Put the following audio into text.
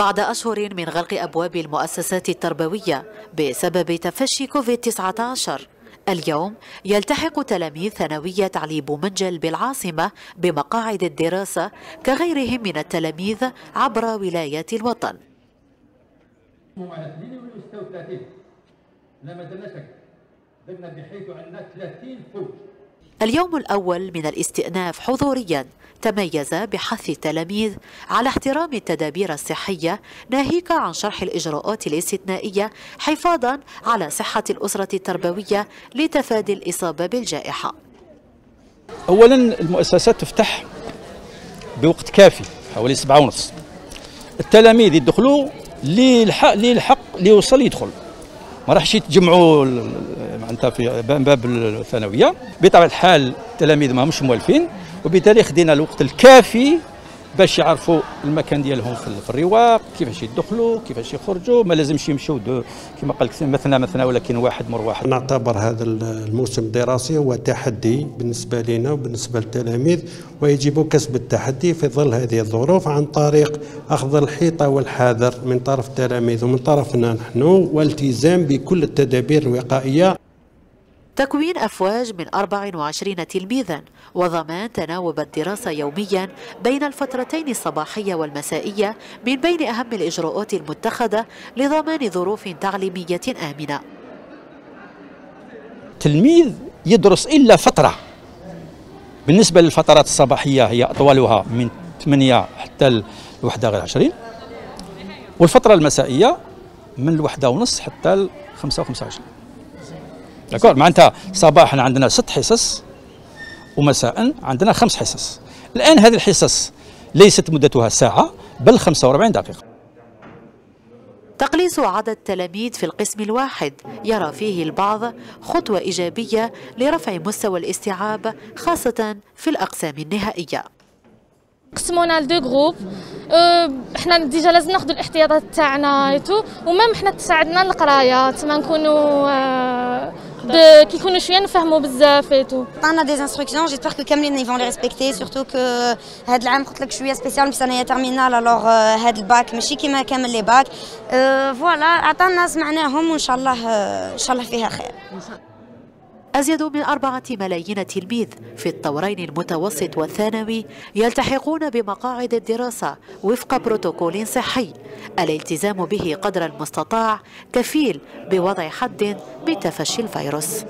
بعد أشهر من غلق أبواب المؤسسات التربوية بسبب تفشي كوفيد-19 اليوم يلتحق تلاميذ ثانوية علي بومنجل بالعاصمة بمقاعد الدراسة كغيرهم من التلاميذ عبر ولايات الوطن. ما درناش درنا بحيث عندنا 30 فوج. اليوم الأول من الاستئناف حضوريا تميز بحث التلاميذ على احترام التدابير الصحية ناهيك عن شرح الإجراءات الاستثنائية حفاظا على صحة الأسرة التربوية لتفادي الإصابة بالجائحة. أولا المؤسسات تفتح بوقت كافي حوالي سبعة ونص. التلاميذ يدخلوا للحق للحق ليوصل يدخل. ما راحش يتجمعوا معناتها في باب الثانوية. بطبيعة الحال التلاميذ ما همش موالفين وبالتالي خدينا الوقت الكافي باش يعرفوا المكان ديالهم في الرواق كيفاش يدخلوا كيفاش يخرجوا. ما لازمش يمشوا كما قال مثنى مثنى ولكن واحد مر واحد. نعتبر هذا الموسم الدراسي هو تحدي بالنسبة لنا وبالنسبة للتلاميذ ويجب كسب التحدي في ظل هذه الظروف عن طريق أخذ الحيطة والحذر من طرف التلاميذ ومن طرفنا نحن والتزام بكل التدابير الوقائية تكوين أفواج من 24 تلميذا وضمان تناوب الدراسة يوميا بين الفترتين الصباحية والمسائية من بين أهم الإجراءات المتخذة لضمان ظروف تعليمية آمنة. تلميذ يدرس إلا فترة. بالنسبة للفترات الصباحية هي أطولها من 8 حتى الوحدة غير 20 والفترة المسائية من الوحدة ونص حتى ل 5 25 داكور معناتها صباحا عندنا ست حصص ومساء عندنا خمس حصص. الآن هذه الحصص ليست مدتها ساعة بل 45 دقيقة. تقليص عدد التلاميذ في القسم الواحد. يرى فيه البعض خطوة إيجابية لرفع مستوى الاستيعاب خاصة في الأقسام النهائية. قسمونا لدو جروب. أه، إحنا ديجا لازم ناخذ الاحتياطات تاعنا ومام حنا تساعدنا القرايه ما نكونوا أه، كيكونوا شوية نفهموا بزاف ايتو عطانا دي انستركسيون جيسبر كو كاملين يفون لي ريسبكتي سورتو كو هاد العام قلت لك شوية سبيسيال باش أنا تيرمينال الوغ هاد الباك ماشي كيما كامل لي باك فوالا عطانا سمعناهم وان شاء الله ان شاء الله فيها خير أزيد من أربعة ملايين تلميذ في الطورين المتوسط والثانوي يلتحقون بمقاعد الدراسة وفق بروتوكول صحي. الالتزام به قدر المستطاع كفيل بوضع حد بتفشي الفيروس.